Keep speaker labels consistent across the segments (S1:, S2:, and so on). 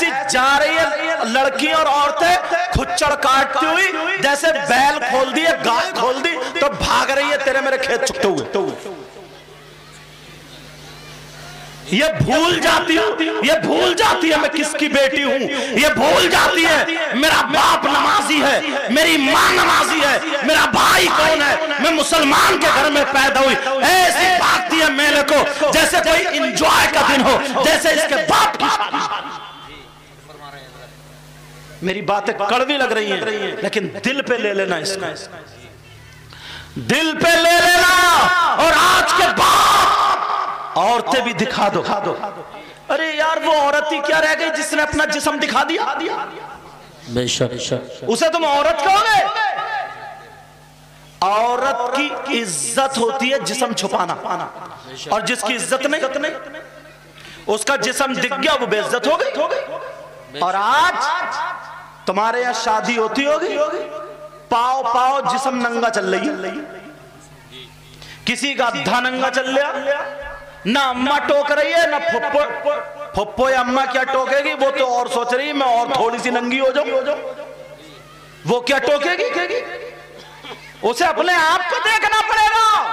S1: ایسی جا رہی ہے لڑکی اور عورتیں کھچڑ کاٹتی ہوئی، جیسے بیل کھول دی ہے گائے کھول دی، تو بھاگ رہی ہے، تیرے میرے کھیت چکتے ہوئے۔ یہ بھول جاتی ہوں، یہ بھول جاتی ہے میں کس کی بیٹی ہوں۔ یہ بھول جاتی ہے، میرا باپ نمازی ہے، میری ماں نمازی ہے، میرا بھائی کون ہے؟ میں مسلمان کے گھر میں پیدا ہوئی۔ ایسی بھاگتی ہے میلے کو، جیسے کوئی انجوائے کا دن ہو، جیسے اس کے باپ کی شادی میری باتیں کڑوی لگ رہی ہیں لیکن دل پہ لے لینا اس کا دل پہ لے لینا اور آج کے بعد عورتیں بھی دکھا دو۔ ارے یار وہ عورت ہی کیا رہ گئی جس نے اپنا جسم دکھا دیا؟
S2: بے شک۔
S1: اسے تم عورت کہو گے؟ عورت کی عزت ہوتی ہے جسم چھپانا۔ اور جس کی عزت نہیں اس کا جسم دکھ گیا وہ بے عزت ہو گئی۔ اور آج تمہارے یہاں شادی ہوتی ہوگی؟ پاؤ پاؤ جسم ننگا چل رہی ہے۔ کسی کا دھا ننگا چل لیا نہ اممہ ٹوک رہی ہے، نہ پھپو پھپو یا اممہ کیا ٹوکے گی؟ وہ تو اور سوچ رہی ہے، میں اور تھوڑی سی ننگی ہو جاؤں۔ وہ کیا ٹوکے گی؟ اسے اپنے آپ کو دیکھنا پڑے گا۔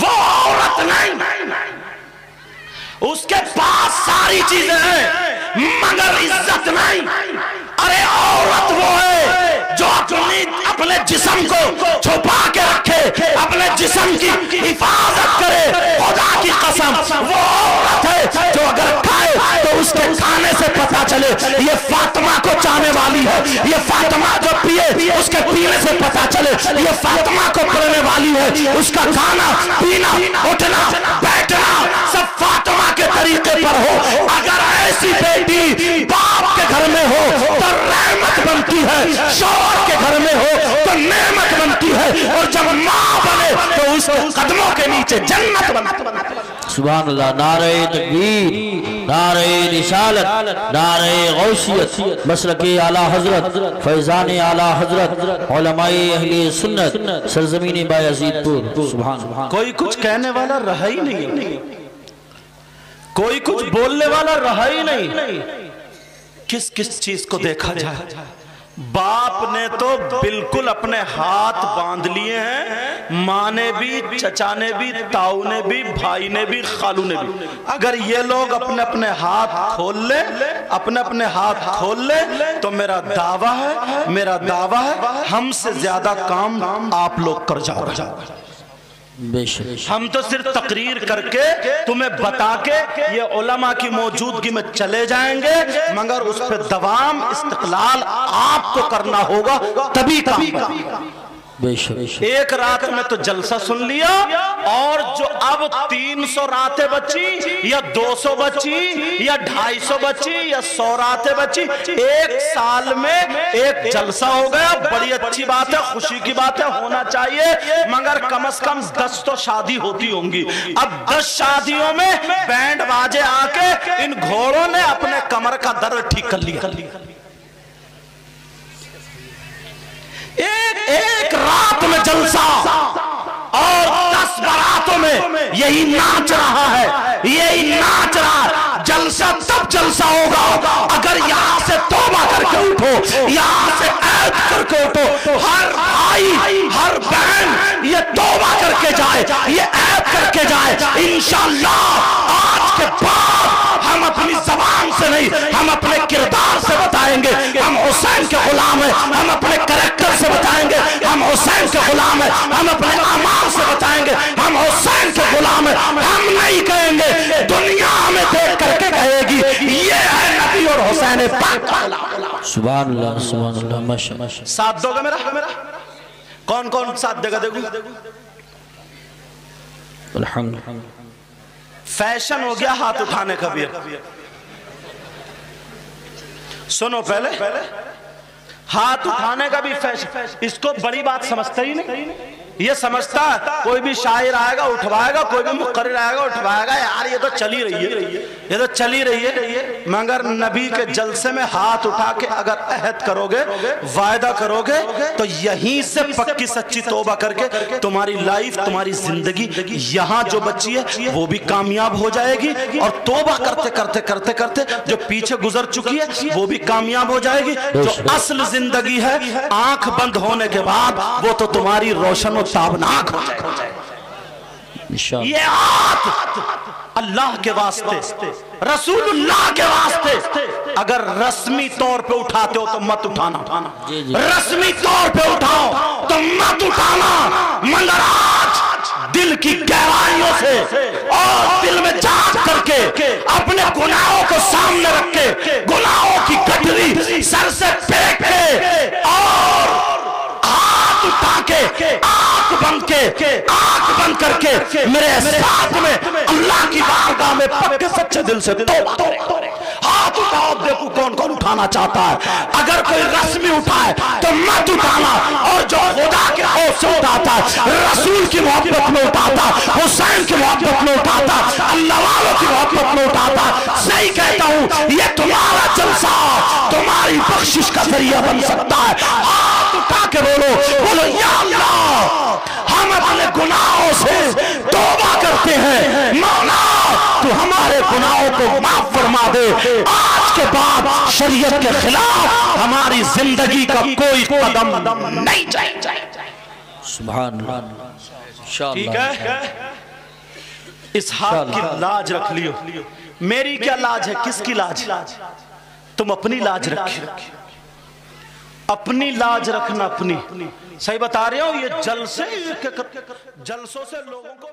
S1: وہ عورت نہیں۔ اس کے پاس ساری چیزیں ہیں، مگر عزت نہیں۔ عورت وہ ہے جو اپنی اپنے جسم کو چھپا کے رکھے، اپنے جسم کی حفاظت کرے، خدا کی قسم، وہ عورت ہے جو اگر کھائے تو اس کے کھانے سے پتا چلے، یہ فاطمہ کو چاہنے والی ہے، یہ فاطمہ جو پیے، اس کے پینے سے پتا چلے، یہ فاطمہ کو پڑھنے والی ہے، اس کا کھانا، پینا، اٹھنا، بیٹھنا، سب فاطمہ طریقے پر ہو اگر ایسی بیٹی باپ کے گھر میں ہو تو رحمت بنتی ہے شور کے گھر میں ہو تو نعمت بنتی ہے اور جب ماں بنے تو اس کے قدموں کے نیچے جنت بنتی ہے۔
S2: سبحان اللہ نعرہ تکبیر نعرہ رسالت نعرہ غوثیت مسلک اعلی حضرت فیضان اعلی حضرت علماء اہل سنت سرزمین بایزید پور سبحان
S1: کوئی کچھ کہنے والا رہا ہی نہیں۔ کوئی کچھ بولنے والا رہا ہی نہیں۔ کس کس چیز کو دیکھا جائے؟ باپ نے تو بالکل اپنے ہاتھ باندھ لیے ہیں۔ ماں نے بھی چچا نے بھی تاؤ نے بھی بھائی نے بھی خالو نے بھی۔ اگر یہ لوگ اپنے اپنے ہاتھ کھول لیں اپنے اپنے ہاتھ کھول لیں تو میرا دعویٰ ہے میرا دعویٰ ہے ہم سے زیادہ کام آپ لوگ کر جاؤ۔
S2: بے شک۔
S1: ہم تو صرف تقریر کر کے تمہیں بتا کے یہ علماء کی موجودگی میں چلے جائیں گے، مگر اس پہ دوام، استقلال آپ کو کرنا ہوگا، تبھی کام بنے
S2: بے شک۔
S1: ایک رات میں تو جلسہ سن لیا اور جو اب تین سو راتیں بچی یا دو سو بچی یا ڈھائی سو بچی یا سو راتیں بچی، ایک سال میں ایک جلسہ ہو گیا۔ بڑی اچھی بات ہے، خوشی کی بات ہے، ہونا چاہیے۔ مگر کم از کم دس تو شادی ہوتی ہوں گی۔ اب دس شادیوں میں بینڈ باجے آ کے ان گھوڑوں نے اپنے کمر کا درد ٹھیک کر لیا۔ براتوں میں یہی ناچ رہا ہے، یہی ناچ رہا ہے۔ جلسہ تب جلسہ ہوگا اگر یہاں سے توبہ کر کے اٹھو، یہاں سے عید کر کے اٹھو۔ ہر بھائی، ہر بہن، یہ توبہ کر کے جائے، یہ عید کر کے جائے۔ انشاءاللہ آج کے بعد ہم اپنی زبان سے نہیں، ہم اپنے کردار سے بتائیں گے حسین کے غلام ہیں۔ ہم اپنے کریکٹر سے بتائیں گے۔ ہم حسین کے غلام ہیں۔ ہم اپنے اعمال سے بتائیں گے۔ ہم حسین کے غلام ہیں۔ ہم نہیں کہیں گے۔ دنیا ہمیں دیکھ کر کے کہے گی یہ ہے نبی اور حسین پاک کا غلام۔
S2: سبحان اللہ سبحان اللہ ماشاء اللہ۔
S1: ساتھ دو گے میرا؟ کون کون؟ ساتھ دے گا دیکھو۔
S2: الحمد
S1: فیشن ہو گیا ہاتھ اٹھانے کا بھی۔ سنو پہلے۔ ہاتھ اٹھانے کا بھی فیشن اس کو بڑی بات سمجھتا ہی نہیں۔ یہ سمجھتا ہے کوئی بھی شاعر آئے گا اٹھوائے گا کوئی بھی مقرر آئے گا اٹھوائے گا یار یہ تو چلی رہی ہے یہ تو چلی رہی ہے مگر نبی کے جلسے میں ہاتھ اٹھا کے اگر عہد کرو گے وائدہ کرو گے تو یہیں سے پکی سچی توبہ کر کے تمہاری لائف تمہاری زندگی یہاں جو بچی ہے وہ بھی کامیاب ہو جائے گی اور توبہ کرتے کرتے کرتے کرتے جو پیچھے گزر چکی ہے وہ بھی کامیاب ہو جائے گی جو اصل زندگی ہے آنکھ بند ہونے
S2: کے
S1: بعد وہ تو تمہاری روشن و بہت تابناک ہو جائے یہ آت اللہ کے واسطے رسول اللہ
S2: کے واسطے۔
S1: اگر رسمی طور پہ اٹھاتے ہو تو مت اٹھانا۔ جی، جی۔ رسمی طور پہ اٹھاؤ تو مت اٹھانا۔ مندر آج دل کی گہرائیوں سے اور دل میں جاگ کر کے اپنے گناہوں کو سامنے رکھ کے کے آنکھ بند کر کے میرے احساس میں اللہ کی بارگاہ میں پکے سچے دل سے توبہ کرے۔ ہاتھ اٹھاؤ دیکھو کون کون اٹھانا چاہتا ہے۔ اگر کوئی رسمی اٹھائے تو مت اٹھانا۔ اور جو خدا کے خوف سے اٹھاتا ہے رسول کی محبت میں اٹھاتا ہے حسین کی محبت میں اٹھاتا ہے اللہ والوں کی محبت میں اٹھاتا ہے۔ صحیح کہتا ہوں یہ تمہارا جلسہ تمہاری بخشش کا ذریعہ بن سکتا ہے۔ اٹھا کے بولو بولو یا اللہ ہم اپنے گناہوں سے توبہ کرتے ہیں۔ مولا تو ہمارے گناہوں کو معاف فرما دے۔ آج کے بعد شریعت کے خلاف ہماری زندگی کا کوئی قدم
S2: نہیں جائے۔
S1: سبحان
S2: اللہ۔
S1: ٹھیک ہے؟ اس ہاتھ کی لاج رکھ لیو۔ میری کیا لاج ہے؟ کس کی لاج؟ تم اپنی لاج رکھیں اپنی لاج رکھنا اپنی۔ صحیح بتا رہے ہو یہ جلسے جلسوں سے لوگوں کو